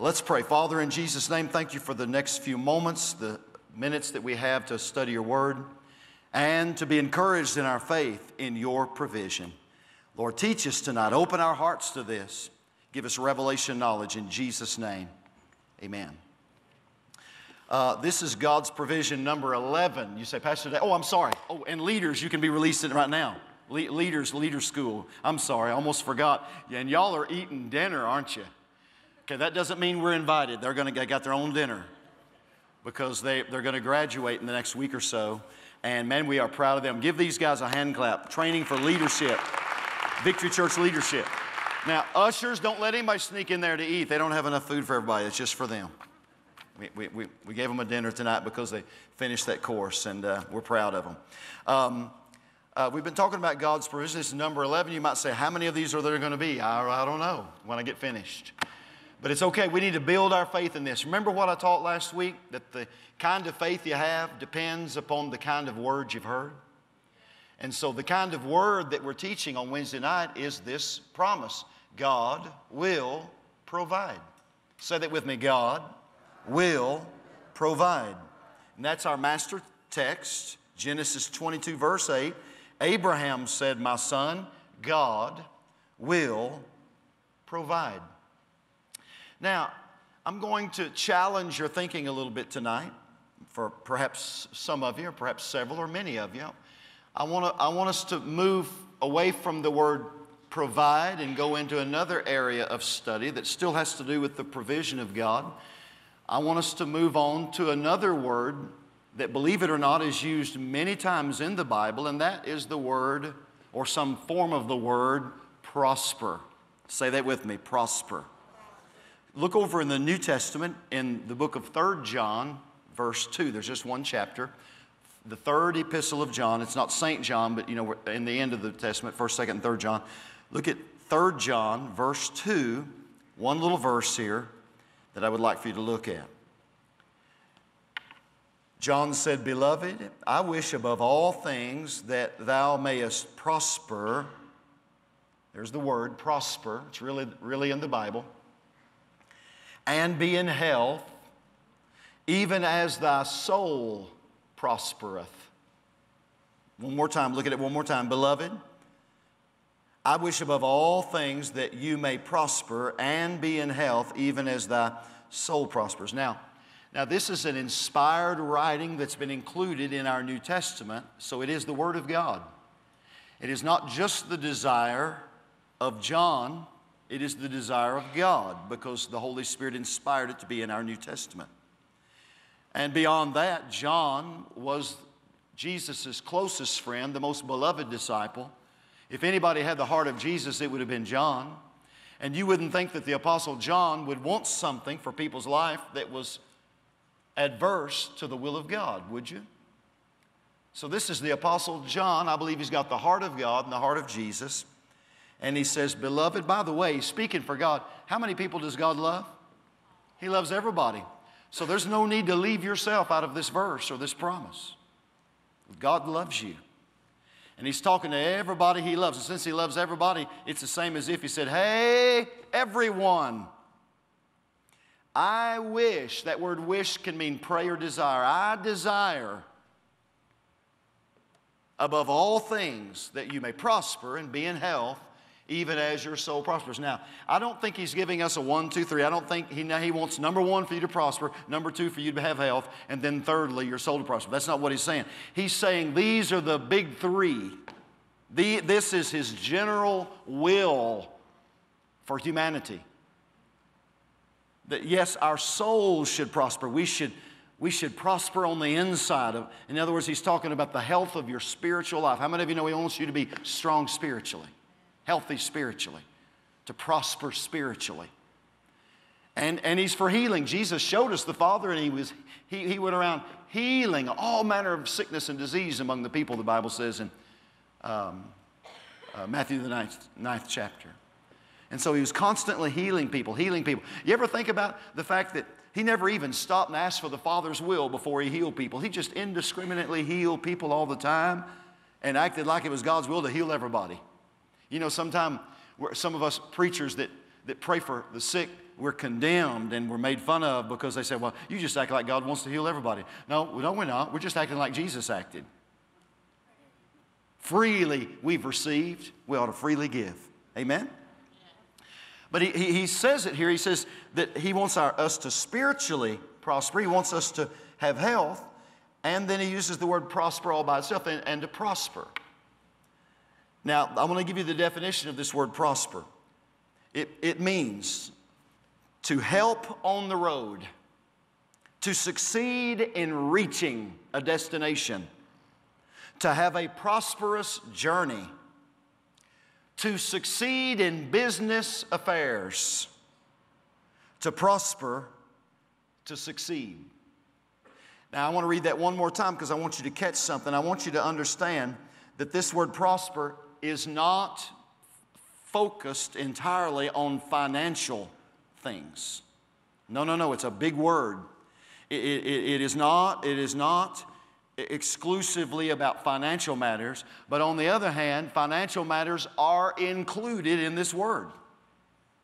Let's pray. Father, in Jesus' name, thank you for the next few moments, the minutes that we have to study your word, and to be encouraged in our faith in your provision. Lord, teach us tonight. Open our hearts to this. Give us revelation knowledge in Jesus' name. Amen. Uh, this is God's provision number 11. You say, Pastor, oh, I'm sorry. Oh, and leaders, you can be released in right now. Le- leaders, leader school. I'm sorry, I almost forgot. And y'all are eating dinner, aren't you? Okay, that doesn't mean we're invited. They're going to get their own dinner because they, they're going to graduate in the next week or so. And man, we are proud of them. Give these guys a hand clap. Training for leadership, Victory Church leadership. Now, ushers, don't let anybody sneak in there to eat. They don't have enough food for everybody, it's just for them. We, we, we, we gave them a dinner tonight because they finished that course, and uh, we're proud of them. Um, uh, we've been talking about God's provision. This is number 11. You might say, How many of these are there going to be? I, I don't know when I get finished. But it's okay. We need to build our faith in this. Remember what I taught last week? That the kind of faith you have depends upon the kind of words you've heard. And so, the kind of word that we're teaching on Wednesday night is this promise God will provide. Say that with me God will provide. And that's our master text, Genesis 22, verse 8. Abraham said, My son, God will provide. Now, I'm going to challenge your thinking a little bit tonight for perhaps some of you, or perhaps several, or many of you. I want, to, I want us to move away from the word provide and go into another area of study that still has to do with the provision of God. I want us to move on to another word that, believe it or not, is used many times in the Bible, and that is the word or some form of the word prosper. Say that with me prosper. Look over in the New Testament in the book of Third John, verse 2. There's just one chapter. The third epistle of John. It's not St. John, but you know, in the end of the Testament, 1st, 2nd, and 3rd John. Look at Third John, verse 2, one little verse here that I would like for you to look at. John said, Beloved, I wish above all things that thou mayest prosper. There's the word prosper. It's really, really in the Bible. And be in health, even as thy soul prospereth. One more time, look at it one more time. Beloved, I wish above all things that you may prosper and be in health, even as thy soul prospers. Now, now this is an inspired writing that's been included in our New Testament, so it is the Word of God. It is not just the desire of John, it is the desire of God because the Holy Spirit inspired it to be in our New Testament. And beyond that, John was Jesus' closest friend, the most beloved disciple. If anybody had the heart of Jesus, it would have been John. And you wouldn't think that the Apostle John would want something for people's life that was adverse to the will of God, would you? So, this is the Apostle John. I believe he's got the heart of God and the heart of Jesus. And he says, Beloved, by the way, speaking for God, how many people does God love? He loves everybody. So, there's no need to leave yourself out of this verse or this promise. God loves you. And he's talking to everybody he loves. And since he loves everybody, it's the same as if he said, Hey, everyone. I wish, that word wish can mean pray or desire. I desire above all things that you may prosper and be in health even as your soul prospers. Now, I don't think he's giving us a one, two, three. I don't think he, he wants number one for you to prosper, number two for you to have health, and then thirdly, your soul to prosper. That's not what he's saying. He's saying these are the big three. The, this is his general will for humanity. That yes, our souls should prosper. We should, we should prosper on the inside of. In other words, he's talking about the health of your spiritual life. How many of you know he wants you to be strong spiritually? Healthy spiritually, to prosper spiritually. And, and he's for healing. Jesus showed us the Father, and he, was, he, he went around healing all manner of sickness and disease among the people, the Bible says in um, uh, Matthew, the ninth, ninth chapter. And so he was constantly healing people, healing people. You ever think about the fact that he never even stopped and asked for the Father's will before he healed people? He just indiscriminately healed people all the time and acted like it was God's will to heal everybody. You know, sometimes some of us preachers that, that pray for the sick we're condemned and we're made fun of because they say, well, you just act like God wants to heal everybody. No, no, we're not. We're just acting like Jesus acted. Freely we've received, we ought to freely give. Amen? But he, he, says it here. He says that he wants our, us to spiritually prosper. He wants us to have health. And then he uses the word prosper all by itself and, and to prosper. Now, I want to give you the definition of this word prosper. It, it means to help on the road, to succeed in reaching a destination, to have a prosperous journey, to succeed in business affairs, to prosper, to succeed. Now, I want to read that one more time because I want you to catch something. I want you to understand that this word prosper is not focused entirely on financial things. No, no, no, it's a big word. It, it, it, is not, it is not exclusively about financial matters, but on the other hand, financial matters are included in this word.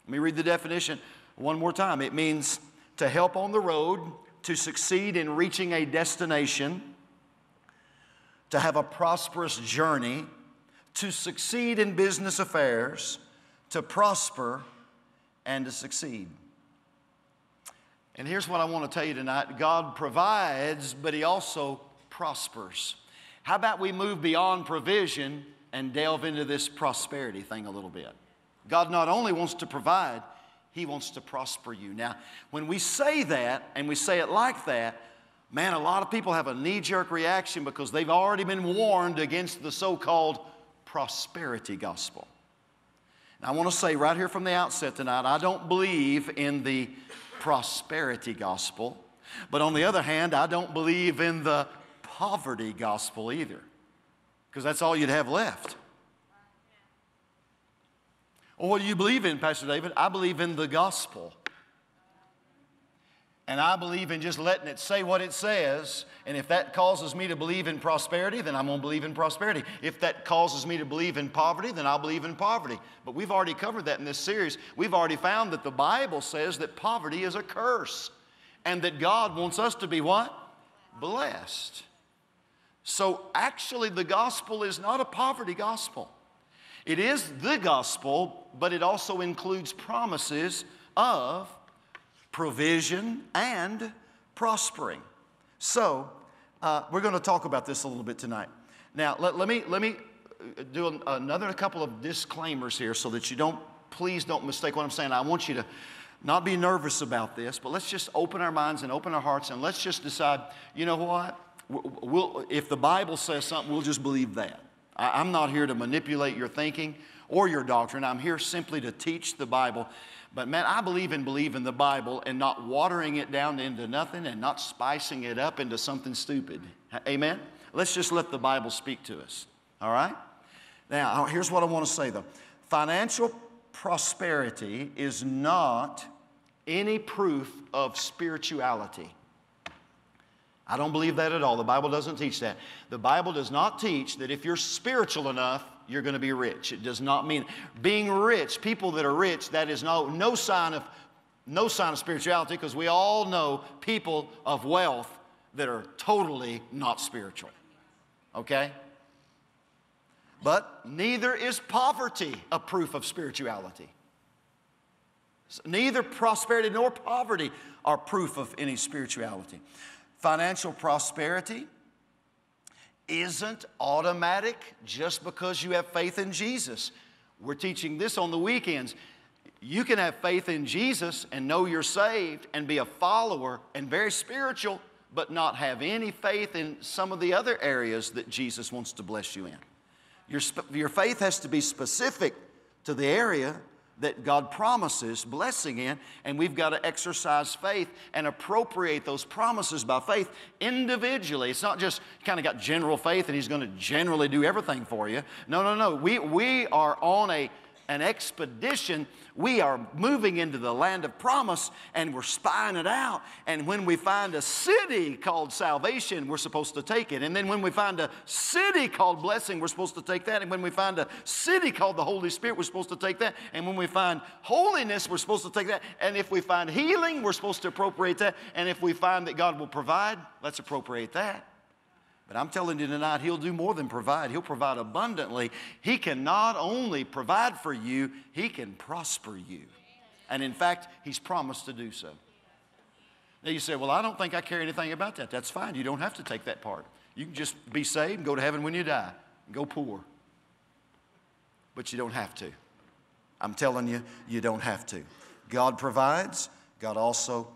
Let me read the definition one more time. It means to help on the road, to succeed in reaching a destination, to have a prosperous journey, to succeed in business affairs, to prosper, and to succeed. And here's what I want to tell you tonight God provides, but He also prospers. How about we move beyond provision and delve into this prosperity thing a little bit? God not only wants to provide, He wants to prosper you. Now, when we say that and we say it like that, man, a lot of people have a knee jerk reaction because they've already been warned against the so called prosperity gospel. And I want to say right here from the outset tonight, I don't believe in the prosperity gospel. But on the other hand, I don't believe in the poverty gospel either, because that's all you'd have left. Well, what do you believe in, Pastor David? I believe in the gospel. And I believe in just letting it say what it says. And if that causes me to believe in prosperity, then I'm going to believe in prosperity. If that causes me to believe in poverty, then I'll believe in poverty. But we've already covered that in this series. We've already found that the Bible says that poverty is a curse and that God wants us to be what? Blessed. So actually, the gospel is not a poverty gospel. It is the gospel, but it also includes promises of provision, and prospering. So, uh, we're going to talk about this a little bit tonight. Now, let, let me, let me uh, do an, another couple of disclaimers here so that you don't, please don't mistake what I'm saying. I want you to not be nervous about this, but let's just open our minds and open our hearts and let's just decide, you know what? We'll, if the Bible says something, we'll just believe that. I, I'm not here to manipulate your thinking or your doctrine. I'm here simply to teach the Bible but man, I believe in believing the Bible and not watering it down into nothing and not spicing it up into something stupid. Amen? Let's just let the Bible speak to us. All right? Now, here's what I want to say though financial prosperity is not any proof of spirituality. I don't believe that at all. The Bible doesn't teach that. The Bible does not teach that if you're spiritual enough, you're going to be rich. It does not mean being rich, people that are rich, that is no, no sign of no sign of spirituality because we all know people of wealth that are totally not spiritual. Okay? But neither is poverty a proof of spirituality. Neither prosperity nor poverty are proof of any spirituality. Financial prosperity isn't automatic just because you have faith in Jesus. We're teaching this on the weekends. You can have faith in Jesus and know you're saved and be a follower and very spiritual, but not have any faith in some of the other areas that Jesus wants to bless you in. Your, your faith has to be specific to the area that God promises blessing in, and we've got to exercise faith and appropriate those promises by faith individually. It's not just kind of got general faith and He's going to generally do everything for you. No, no, no. We, we are on a an expedition. We are moving into the land of promise and we're spying it out. And when we find a city called salvation, we're supposed to take it. And then when we find a city called blessing, we're supposed to take that. And when we find a city called the Holy Spirit, we're supposed to take that. And when we find holiness, we're supposed to take that. And if we find healing, we're supposed to appropriate that. And if we find that God will provide, let's appropriate that. But I'm telling you tonight, He'll do more than provide. He'll provide abundantly. He can not only provide for you, He can prosper you. And in fact, He's promised to do so. Now you say, Well, I don't think I care anything about that. That's fine. You don't have to take that part. You can just be saved and go to heaven when you die, and go poor. But you don't have to. I'm telling you, you don't have to. God provides, God also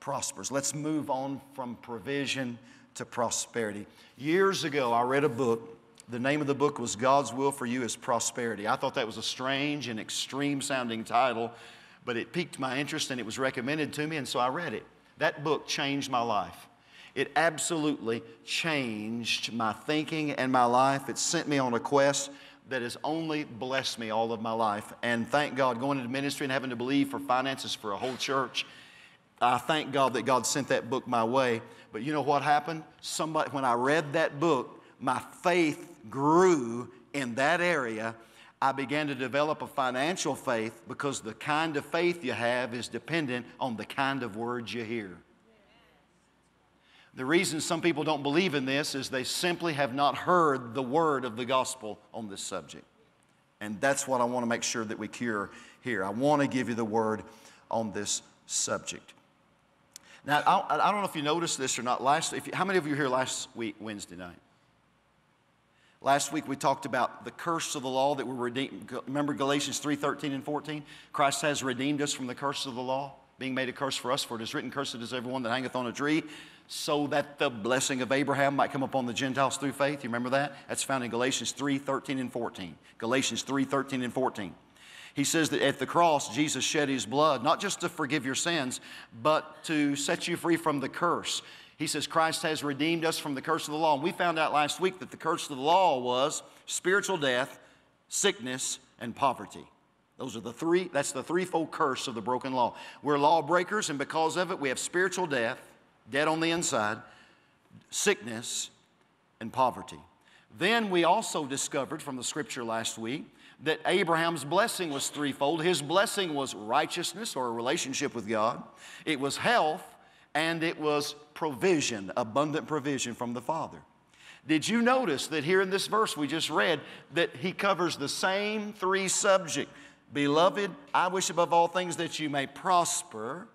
prospers. Let's move on from provision to prosperity. Years ago, I read a book. The name of the book was God's Will for You is Prosperity. I thought that was a strange and extreme sounding title, but it piqued my interest and it was recommended to me, and so I read it. That book changed my life. It absolutely changed my thinking and my life. It sent me on a quest that has only blessed me all of my life. And thank God, going into ministry and having to believe for finances for a whole church, I thank God that God sent that book my way. But you know what happened? Somebody, when I read that book, my faith grew in that area. I began to develop a financial faith because the kind of faith you have is dependent on the kind of words you hear. The reason some people don't believe in this is they simply have not heard the word of the gospel on this subject. And that's what I want to make sure that we cure here. I want to give you the word on this subject. Now, I, don't know if you noticed this or not. Last, you, how many of you were here last week, Wednesday night? Last week we talked about the curse of the law that we're redeemed. Remember Galatians 3 13 and 14? Christ has redeemed us from the curse of the law, being made a curse for us, for it is written, Cursed is everyone that hangeth on a tree, so that the blessing of Abraham might come upon the Gentiles through faith. You remember that? That's found in Galatians 3 13 and 14. Galatians 3 13 and 14. He says that at the cross, Jesus shed his blood, not just to forgive your sins, but to set you free from the curse. He says Christ has redeemed us from the curse of the law. And we found out last week that the curse of the law was spiritual death, sickness, and poverty. Those are the three, that's the threefold curse of the broken law. We're lawbreakers, and because of it, we have spiritual death, dead on the inside, sickness, and poverty. Then we also discovered from the scripture last week that Abraham's blessing was threefold. His blessing was righteousness or a relationship with God, it was health, and it was provision, abundant provision from the Father. Did you notice that here in this verse we just read that he covers the same three subjects? Beloved, I wish above all things that you may prosper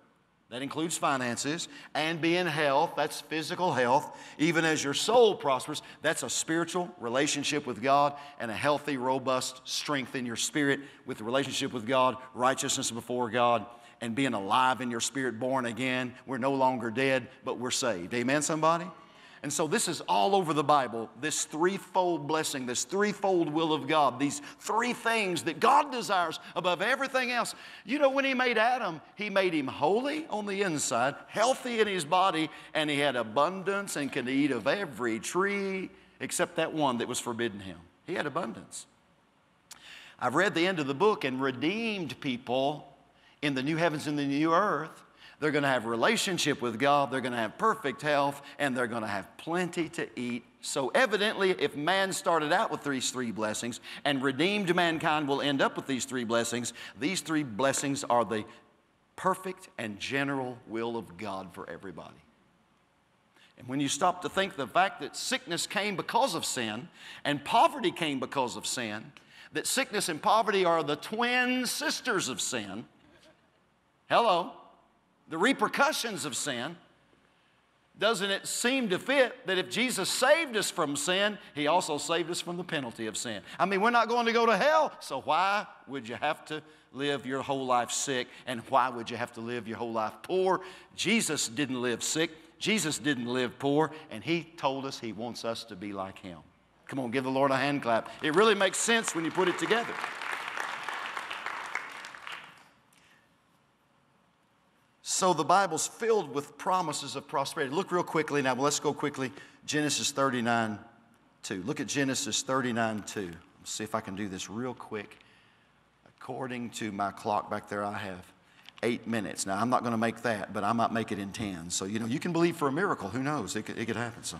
that includes finances. And be in health, that's physical health. Even as your soul prospers, that's a spiritual relationship with God and a healthy, robust strength in your spirit with the relationship with God, righteousness before God, and being alive in your spirit, born again. We're no longer dead, but we're saved. Amen, somebody? And so this is all over the Bible, this threefold blessing, this threefold will of God, these three things that God desires above everything else. You know, when He made Adam, He made him holy on the inside, healthy in his body, and he had abundance and could eat of every tree except that one that was forbidden him. He had abundance. I've read the end of the book and redeemed people in the new heavens and the new earth they're going to have relationship with God, they're going to have perfect health, and they're going to have plenty to eat. So evidently, if man started out with these three blessings and redeemed mankind will end up with these three blessings, these three blessings are the perfect and general will of God for everybody. And when you stop to think the fact that sickness came because of sin and poverty came because of sin, that sickness and poverty are the twin sisters of sin. Hello the repercussions of sin, doesn't it seem to fit that if Jesus saved us from sin, He also saved us from the penalty of sin? I mean, we're not going to go to hell, so why would you have to live your whole life sick? And why would you have to live your whole life poor? Jesus didn't live sick, Jesus didn't live poor, and He told us He wants us to be like Him. Come on, give the Lord a hand clap. It really makes sense when you put it together. So the Bible's filled with promises of prosperity. Look real quickly now, let's go quickly. Genesis 39 2. Look at Genesis 39 2. Let's see if I can do this real quick. According to my clock back there, I have eight minutes. Now, I'm not going to make that, but I might make it in 10. So, you know, you can believe for a miracle. Who knows? It could, it could happen. So,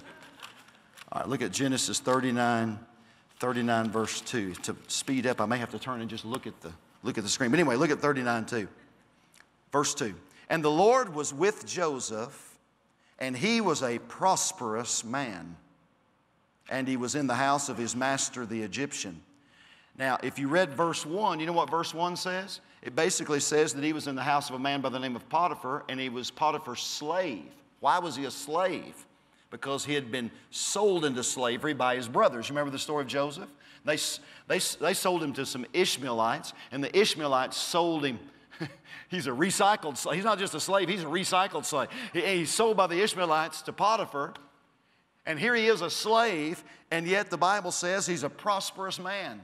all right, look at Genesis 39, 39, verse 2. To speed up, I may have to turn and just look at the, look at the screen. But anyway, look at 39, 2. Verse 2. And the Lord was with Joseph, and he was a prosperous man. And he was in the house of his master, the Egyptian. Now, if you read verse 1, you know what verse 1 says? It basically says that he was in the house of a man by the name of Potiphar, and he was Potiphar's slave. Why was he a slave? Because he had been sold into slavery by his brothers. You remember the story of Joseph? They, they, they sold him to some Ishmaelites, and the Ishmaelites sold him. he's a recycled slave. He's not just a slave, he's a recycled slave. He, he's sold by the Ishmaelites to Potiphar, and here he is a slave, and yet the Bible says he's a prosperous man.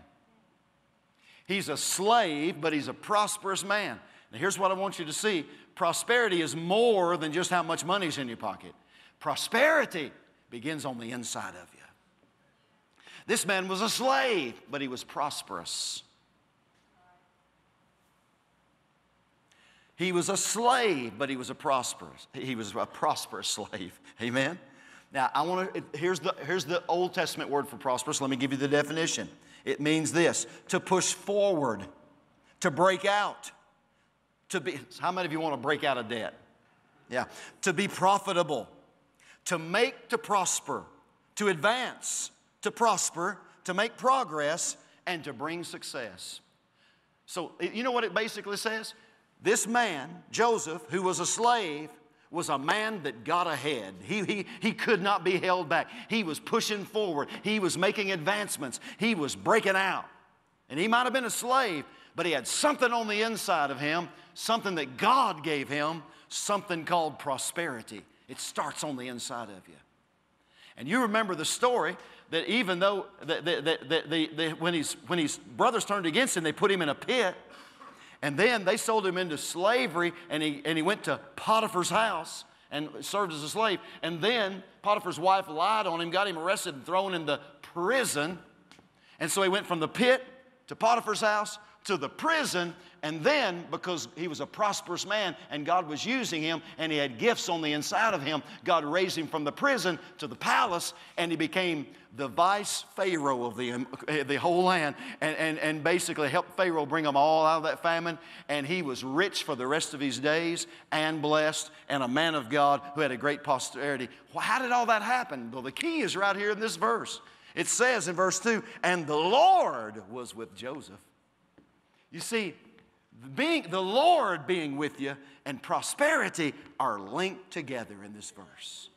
He's a slave, but he's a prosperous man. Now, here's what I want you to see prosperity is more than just how much money's in your pocket. Prosperity begins on the inside of you. This man was a slave, but he was prosperous. He was a slave, but he was a prosperous. He was a prosperous slave. Amen. Now, I want to here's the here's the Old Testament word for prosperous. Let me give you the definition. It means this to push forward, to break out, to be. How many of you want to break out of debt? Yeah. To be profitable, to make to prosper, to advance, to prosper, to make progress, and to bring success. So, you know what it basically says? This man, Joseph, who was a slave, was a man that got ahead. He, he, he could not be held back. He was pushing forward. He was making advancements. He was breaking out. And he might have been a slave, but he had something on the inside of him, something that God gave him, something called prosperity. It starts on the inside of you. And you remember the story that even though the, the, the, when, his, when his brothers turned against him, they put him in a pit. And then they sold him into slavery, and he, and he went to Potiphar's house and served as a slave. And then Potiphar's wife lied on him, got him arrested, and thrown in the prison. And so he went from the pit to Potiphar's house to the prison, and then because he was a prosperous man and God was using him and he had gifts on the inside of him, God raised him from the prison to the palace, and he became the vice Pharaoh of the, um, eh, the whole land and, and, and basically helped Pharaoh bring them all out of that famine. And he was rich for the rest of his days and blessed and a man of God who had a great posterity. Well, how did all that happen? Well, the key is right here in this verse. It says in verse 2 and the Lord was with Joseph. You see, being, the Lord being with you and prosperity are linked together in this verse.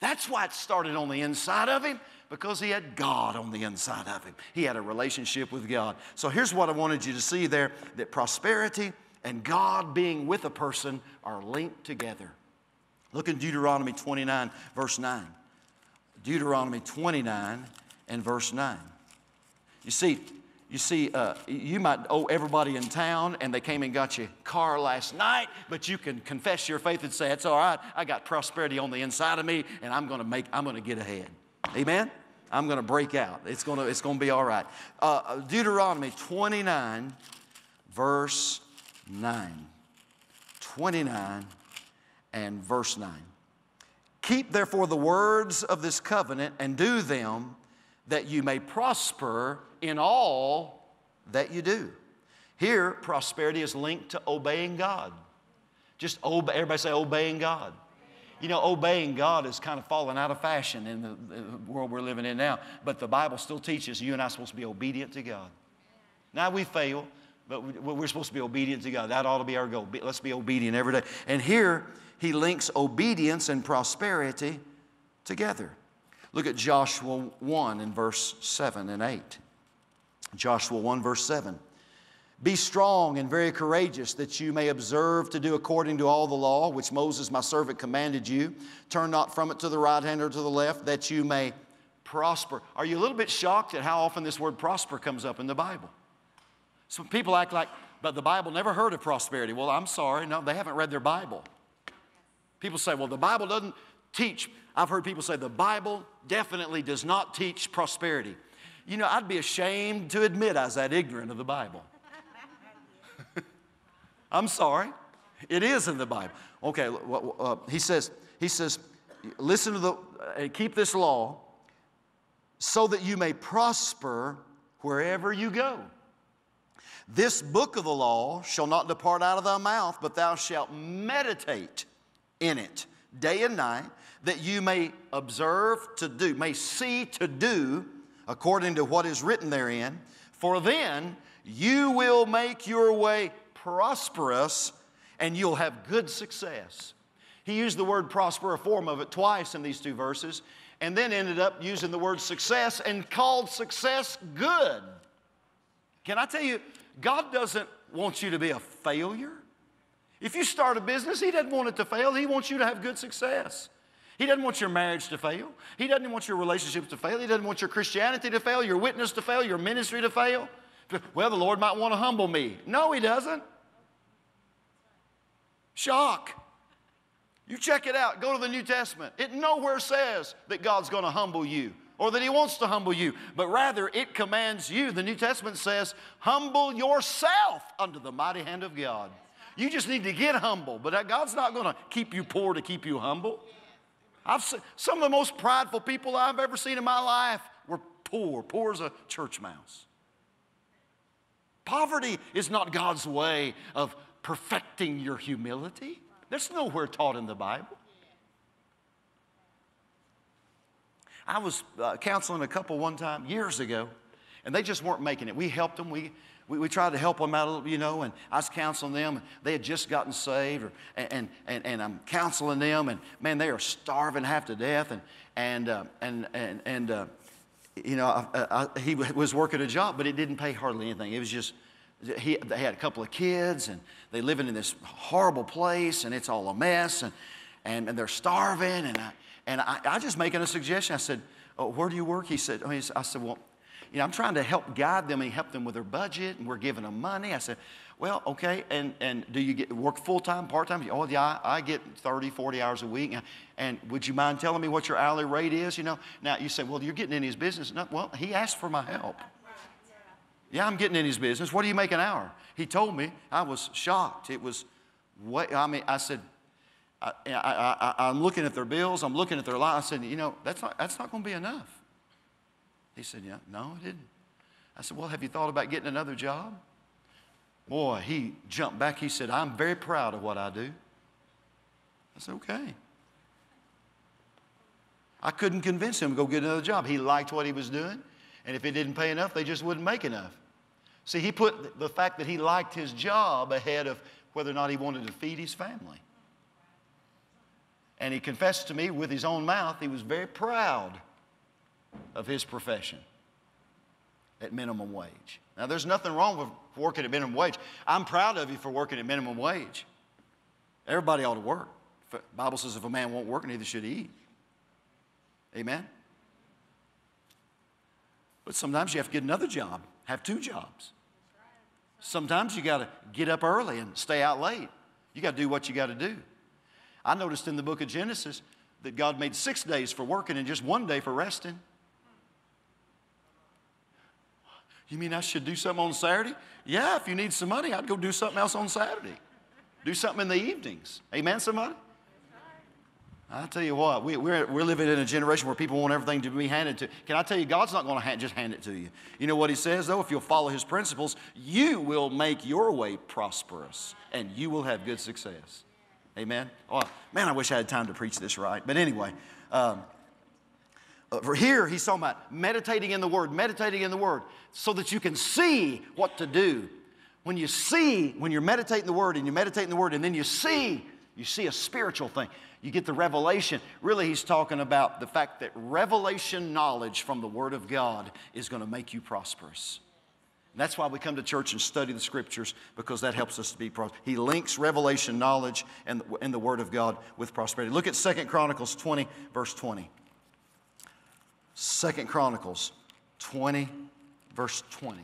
That's why it started on the inside of him because he had God on the inside of him. He had a relationship with God. So here's what I wanted you to see there that prosperity and God being with a person are linked together. Look in Deuteronomy 29, verse 9. Deuteronomy 29 and verse 9. You see, you see, uh, you might owe everybody in town and they came and got your car last night, but you can confess your faith and say, It's all right, I got prosperity on the inside of me and I'm gonna make, I'm gonna get ahead. Amen? I'm going to break out. It's going to, it's to be all right. Uh, Deuteronomy 29, verse 9. 29 and verse 9. Keep therefore the words of this covenant and do them that you may prosper in all that you do. Here, prosperity is linked to obeying God. Just everybody say obeying God. You know, obeying God is kind of fallen out of fashion in the, the world we're living in now, but the Bible still teaches you and I are supposed to be obedient to God. Now we fail, but we're supposed to be obedient to God. That ought to be our goal. Let's be obedient every day. And here, he links obedience and prosperity together. Look at Joshua 1 in verse 7 and 8. Joshua 1, verse 7. Be strong and very courageous, that you may observe to do according to all the law which Moses my servant commanded you. Turn not from it to the right hand or to the left, that you may prosper. Are you a little bit shocked at how often this word prosper comes up in the Bible? Some people act like, but the Bible never heard of prosperity. Well, I'm sorry, no, they haven't read their Bible. People say, well, the Bible doesn't teach. I've heard people say the Bible definitely does not teach prosperity. You know, I'd be ashamed to admit I was that ignorant of the Bible. I'm sorry. It is in the Bible. Okay, uh, he says, he says, listen to the, and keep this law so that you may prosper wherever you go. This book of the law shall not depart out of thy mouth, but thou shalt meditate in it day and night, that you may observe to do, may see to do according to what is written therein. For then you will make your way prosperous and you'll have good success. He used the word prosper, a form of it, twice in these two verses, and then ended up using the word success and called success good. Can I tell you, God doesn't want you to be a failure. If you start a business, He doesn't want it to fail, He wants you to have good success. He doesn't want your marriage to fail. He doesn't want your relationships to fail. He doesn't want your Christianity to fail, your witness to fail, your ministry to fail. Well, the Lord might want to humble me. No, He doesn't. Shock. You check it out. Go to the New Testament. It nowhere says that God's going to humble you or that He wants to humble you, but rather it commands you. The New Testament says, humble yourself under the mighty hand of God. You just need to get humble, but God's not going to keep you poor to keep you humble. I've seen, some of the most prideful people I've ever seen in my life were poor, poor as a church mouse. Poverty is not God's way of perfecting your humility. That's nowhere taught in the Bible. I was uh, counseling a couple one time years ago, and they just weren't making it. We helped them. We, we, we, tried to help them out a little, you know, and I was counseling them. They had just gotten saved, or, and, and, and I'm counseling them, and man, they are starving half to death. And, and, uh, and, and, and uh, you know, I, I, he was working a job, but it didn't pay hardly anything. It was just, he, they had a couple of kids, and they're living in this horrible place, and it's all a mess, and, and, and they're starving. And I, and I, I just making a suggestion. I said, oh, Where do you work? He said, oh, I said, Well, you know, I'm trying to help guide them and help them with their budget, and we're giving them money. I said, Well, okay, and, and do you get work full time, part time? Oh, yeah, I, I, get 30, 40 hours a week. And would you mind telling me what your hourly rate is? You know, now you say, Well, you're getting in his business. No, well, he asked for my help. Yeah, I'm getting in his business. What do you make an hour? He told me. I was shocked. It was, what, I mean, I said, I, am looking at their bills, I'm looking at their life. I said, you know, that's not, that's not going to be enough. He said, yeah, no, I didn't. I said, well, have you thought about getting another job? Boy, he jumped back. He said, I'm very proud of what I do. I said, okay. I couldn't convince him to go get another job. He liked what he was doing, and if it didn't pay enough, they just wouldn't make enough. See, he put the fact that he liked his job ahead of whether or not he wanted to feed his family. And he confessed to me with his own mouth he was very proud of his profession at minimum wage. Now, there's nothing wrong with working at minimum wage. I'm proud of you for working at minimum wage. Everybody ought to work. The Bible says if a man won't work, neither should he eat. Amen? But sometimes you have to get another job, have two jobs. Sometimes you got to get up early and stay out late. You got to do what you got to do. I noticed in the book of Genesis that God made six days for working and just one day for resting. You mean I should do something on Saturday? Yeah, if you need some money, I'd go do something else on Saturday. Do something in the evenings. Amen, somebody? I tell you what, we, we're, we're living in a generation where people want everything to be handed to. Can I tell you, God's not going to just hand it to you. You know what He says, though? If you'll follow His principles, you will make your way prosperous and you will have good success. Amen? Oh, man, I wish I had time to preach this right. But anyway, um, uh, for here, he's talking about meditating in the Word, meditating in the Word, so that you can see what to do. When you see, when you're meditating the Word and you meditate in the Word, and then you see, you see a spiritual thing. You get the revelation. Really, he's talking about the fact that revelation knowledge from the Word of God is going to make you prosperous. And that's why we come to church and study the scriptures because that helps us to be prosperous. He links revelation knowledge and, and the Word of God with prosperity. Look at Second Chronicles 20, verse 20. Second Chronicles 20, verse 20.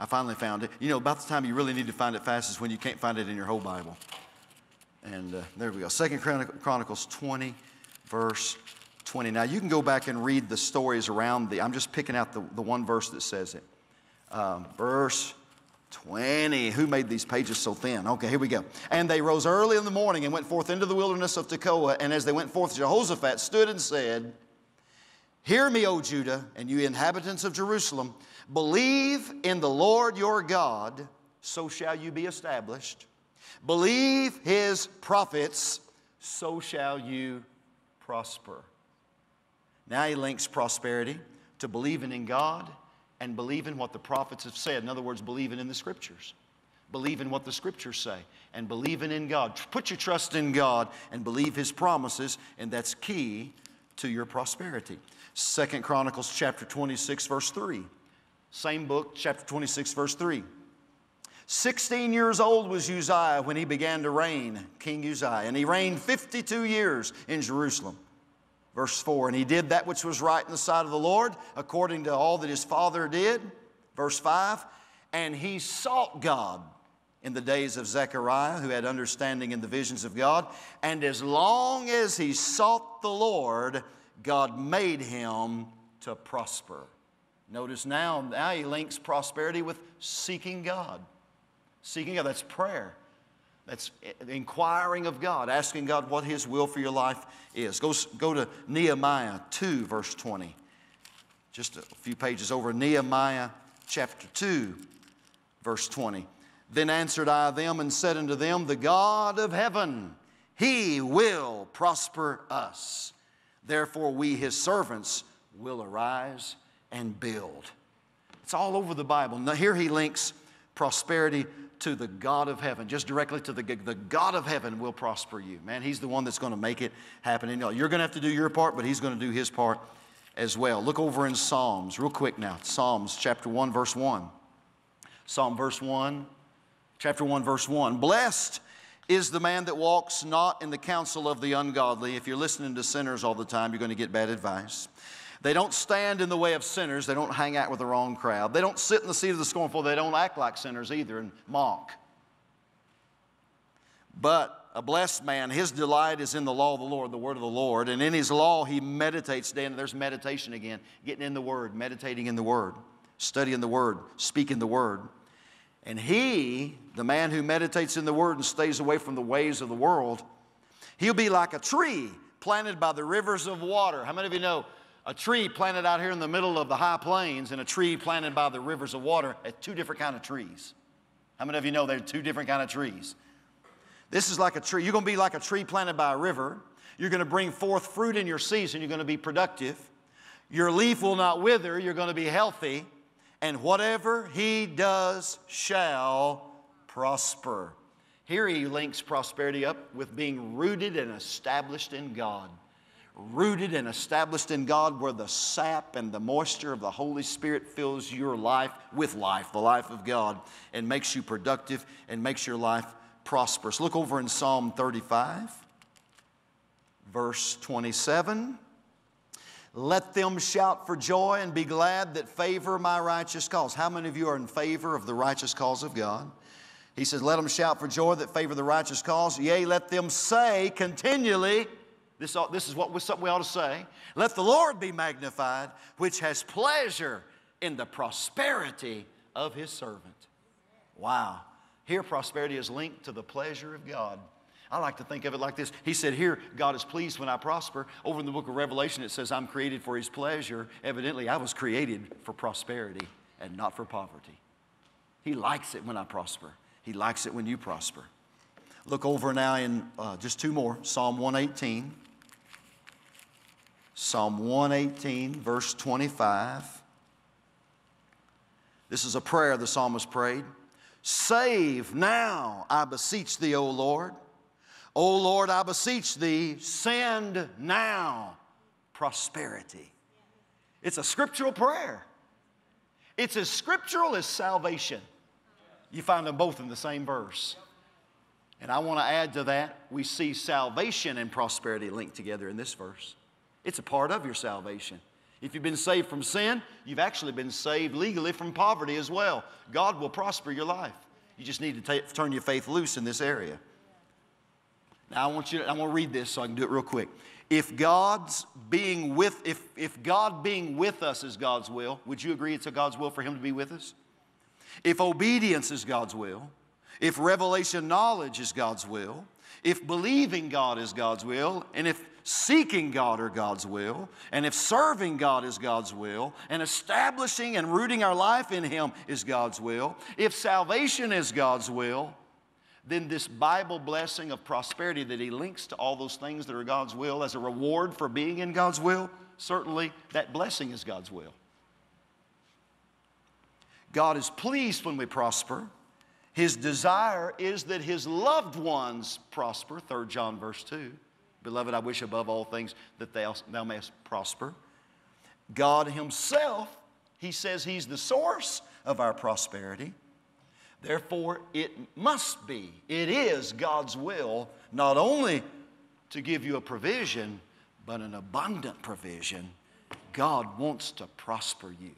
I finally found it. You know, about the time you really need to find it fast is when you can't find it in your whole Bible. And uh, there we go. Second Chronicles 20, verse 20. Now, you can go back and read the stories around the, I'm just picking out the, the one verse that says it. Um, verse 20. Who made these pages so thin? Okay, here we go. And they rose early in the morning and went forth into the wilderness of Tekoa. And as they went forth, Jehoshaphat stood and said, Hear me, O Judah, and you inhabitants of Jerusalem. Believe in the Lord your God, so shall you be established. Believe his prophets, so shall you prosper. Now he links prosperity to believing in God and believing what the prophets have said. In other words, believing in the scriptures. Believing what the scriptures say and believing in God. Put your trust in God and believe his promises, and that's key to your prosperity. Second Chronicles chapter 26, verse 3. Same book, chapter 26, verse 3. 16 years old was Uzziah when he began to reign, King Uzziah, and he reigned 52 years in Jerusalem. Verse 4 And he did that which was right in the sight of the Lord, according to all that his father did. Verse 5 And he sought God in the days of Zechariah, who had understanding in the visions of God. And as long as he sought the Lord, God made him to prosper. Notice now, now he links prosperity with seeking God. Seeking God, that's prayer. That's inquiring of God, asking God what His will for your life is. Go, go to Nehemiah 2, verse 20. Just a few pages over, Nehemiah chapter 2, verse 20. Then answered I them and said unto them, The God of heaven, He will prosper us. Therefore, we, His servants, will arise and build. It's all over the Bible. Now, here he links prosperity to the God of heaven, just directly to the, the God of heaven will prosper you. Man, He's the one that's going to make it happen. And you're going to have to do your part, but He's going to do His part as well. Look over in Psalms, real quick now. Psalms chapter 1, verse 1. Psalm verse 1, chapter 1, verse 1. Blessed is the man that walks not in the counsel of the ungodly. If you're listening to sinners all the time, you're going to get bad advice. They don't stand in the way of sinners. They don't hang out with the wrong crowd. They don't sit in the seat of the scornful. They don't act like sinners either and mock. But a blessed man, his delight is in the law of the Lord, the word of the Lord. And in his law, he meditates day and there's meditation again, getting in the word, meditating in the word, studying the word, speaking the word. And he, the man who meditates in the word and stays away from the ways of the world, he'll be like a tree planted by the rivers of water. How many of you know a tree planted out here in the middle of the high plains and a tree planted by the rivers of water are two different kind of trees. How many of you know they're two different kind of trees? This is like a tree. You're going to be like a tree planted by a river. You're going to bring forth fruit in your season. You're going to be productive. Your leaf will not wither. You're going to be healthy. And whatever he does shall prosper. Here he links prosperity up with being rooted and established in God rooted and established in God, where the sap and the moisture of the Holy Spirit fills your life with life, the life of God, and makes you productive and makes your life prosperous. Look over in Psalm 35, verse 27. Let them shout for joy and be glad that favor my righteous cause. How many of you are in favor of the righteous cause of God? He says, Let them shout for joy that favor the righteous cause. Yea, let them say continually, this, this is what something we ought to say. Let the Lord be magnified, which has pleasure in the prosperity of his servant. Wow. Here, prosperity is linked to the pleasure of God. I like to think of it like this. He said, Here, God is pleased when I prosper. Over in the book of Revelation, it says, I'm created for his pleasure. Evidently, I was created for prosperity and not for poverty. He likes it when I prosper, he likes it when you prosper. Look over now in uh, just two more Psalm 118. Psalm 118, verse 25. This is a prayer the psalmist prayed. Save now, I beseech thee, O Lord. O Lord, I beseech thee, send now prosperity. It's a scriptural prayer. It's as scriptural as salvation. You find them both in the same verse. And I want to add to that, we see salvation and prosperity linked together in this verse. It's a part of your salvation. If you've been saved from sin, you've actually been saved legally from poverty as well. God will prosper your life. You just need to turn your faith loose in this area. Now, I want you to, I want to read this so I can do it real quick. If God's being with, if, if God being with us is God's will, would you agree it's a God's will for Him to be with us? If obedience is God's will, if revelation knowledge is God's will, if believing God is God's will, and if seeking God or God's will, and if serving God is God's will, and establishing and rooting our life in Him is God's will, if salvation is God's will, then this Bible blessing of prosperity that He links to all those things that are God's will as a reward for being in God's will, certainly that blessing is God's will. God is pleased when we prosper. His desire is that His loved ones prosper, 3 John verse 2. Beloved, I wish above all things that thou, thou mayest prosper. God Himself, He says He's the source of our prosperity. Therefore, it must be, it is God's will not only to give you a provision, but an abundant provision. God wants to prosper you.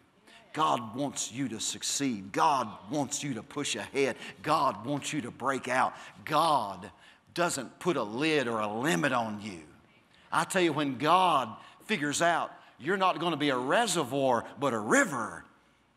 God wants you to succeed. God wants you to push ahead. God wants you to break out. God doesn't put a lid or a limit on you. I tell you, when God figures out you're not going to be a reservoir, but a river,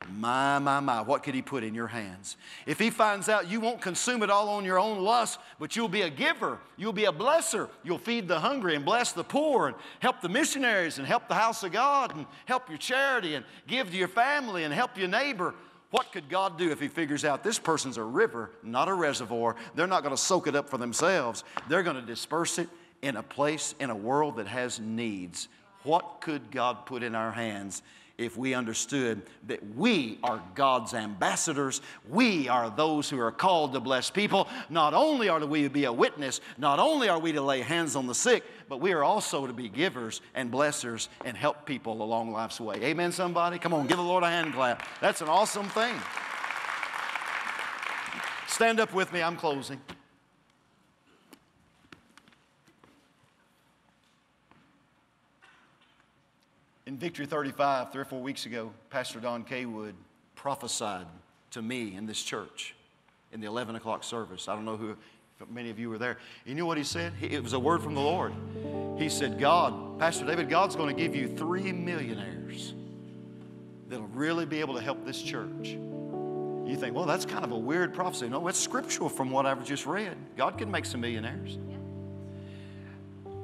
my, my, my, what could He put in your hands? If He finds out you won't consume it all on your own lust, but you'll be a giver, you'll be a blesser, you'll feed the hungry and bless the poor and help the missionaries and help the house of God and help your charity and give to your family and help your neighbor, what could God do if He figures out this person's a river, not a reservoir? They're not going to soak it up for themselves. They're going to disperse it in a place, in a world that has needs. What could God put in our hands if we understood that we are God's ambassadors. We are those who are called to bless people. Not only are we to be a witness, not only are we to lay hands on the sick, but we are also to be givers and blessers and help people along life's way. Amen, somebody? Come on, give the Lord a hand clap. That's an awesome thing. Stand up with me, I'm closing. In Victory 35, three or four weeks ago, Pastor Don Kaywood prophesied to me in this church in the 11 o'clock service. I don't know who, many of you were there. You know what he said? It was a word from the Lord. He said, God, Pastor David, God's going to give you three millionaires that'll really be able to help this church. You think, well, that's kind of a weird prophecy. No, it's scriptural from what I've just read. God can make some millionaires.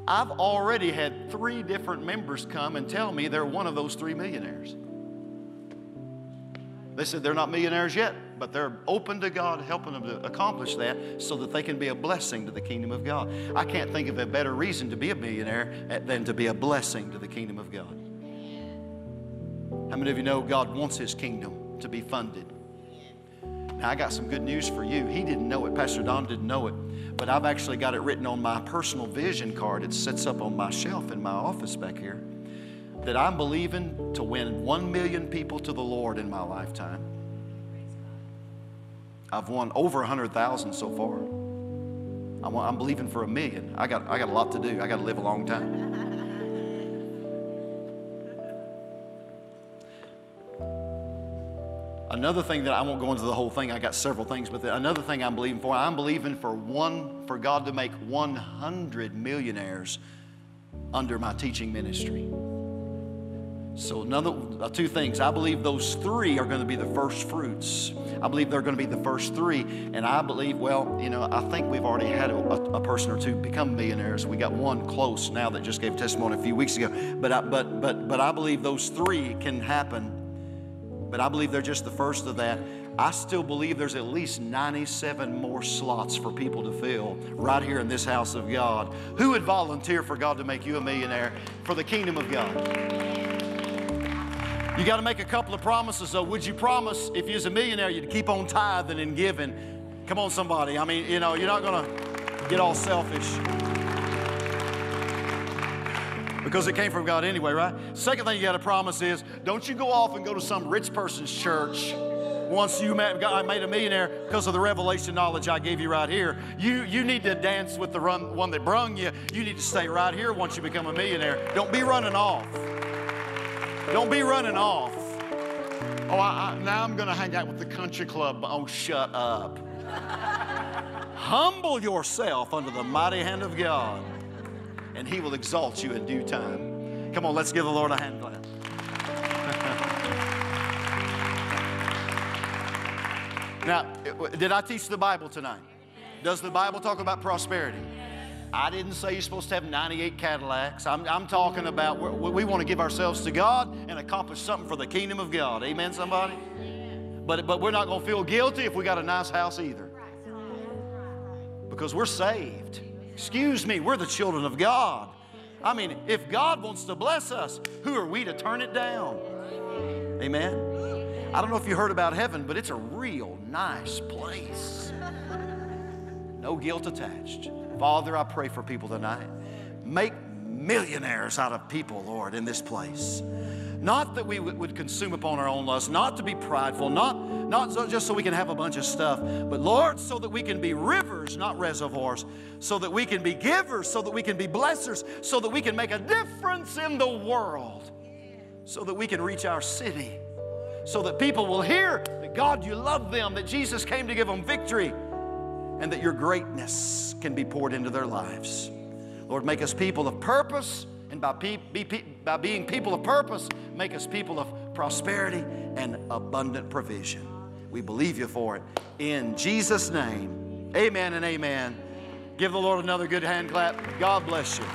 I've already had three different members come and tell me they're one of those three millionaires. They said they're not millionaires yet, but they're open to God helping them to accomplish that so that they can be a blessing to the kingdom of God. I can't think of a better reason to be a millionaire than to be a blessing to the kingdom of God. How many of you know God wants His kingdom to be funded? Now, I got some good news for you. He didn't know it, Pastor Don didn't know it but I've actually got it written on my personal vision card. It sits up on my shelf in my office back here. That I'm believing to win one million people to the Lord in my lifetime. I've won over 100,000 so far. I'm, believing for a million. I got, I got a lot to do. I got to live a long time. Another thing that I won't go into the whole thing, I got several things, but another thing I'm believing for, I'm believing for one, for God to make 100 millionaires under my teaching ministry. So, another, uh, two things. I believe those three are going to be the first fruits. I believe they're going to be the first three. And I believe, well, you know, I think we've already had a, a, person or two become millionaires. We got one close now that just gave testimony a few weeks ago. But I, but, but, but I believe those three can happen but I believe they're just the first of that. I still believe there's at least 97 more slots for people to fill right here in this house of God. Who would volunteer for God to make you a millionaire for the kingdom of God? You got to make a couple of promises, though. Would you promise if you're a millionaire, you'd keep on tithing and giving? Come on, somebody. I mean, you know, you're not going to get all selfish because it came from God anyway, right? Second thing you got to promise is don't you go off and go to some rich person's church once you met, got, made a millionaire because of the revelation knowledge I gave you right here. You, you need to dance with the run, one that brung you. You need to stay right here once you become a millionaire. Don't be running off. Don't be running off. Oh, I, I, now I'm going to hang out with the country club. Oh, shut up. Humble yourself under the mighty hand of God. And He will exalt you in due time. Come on, let's give the Lord a hand clap. now, did I teach the Bible tonight? Does the Bible talk about prosperity? I didn't say you're supposed to have 98 Cadillacs. I'm, I'm talking about we, want to give ourselves to God and accomplish something for the kingdom of God. Amen, somebody? But, but we're not going to feel guilty if we got a nice house either. Because we're saved. Excuse me, we're the children of God. I mean, if God wants to bless us, who are we to turn it down? Amen. I don't know if you heard about heaven, but it's a real nice place. No guilt attached. Father, I pray for people tonight. Make millionaires out of people, Lord, in this place. Not that we would consume upon our own lust, not to be prideful, not, not so, just so we can have a bunch of stuff, but Lord, so that we can be rivers, not reservoirs, so that we can be givers, so that we can be blessers, so that we can make a difference in the world, so that we can reach our city, so that people will hear that God, you love them, that Jesus came to give them victory, and that your greatness can be poured into their lives. Lord, make us people of purpose and by, be, be, by being people of purpose, make us people of prosperity and abundant provision. We believe you for it. In Jesus' name, amen and amen. Give the Lord another good hand clap. God bless you.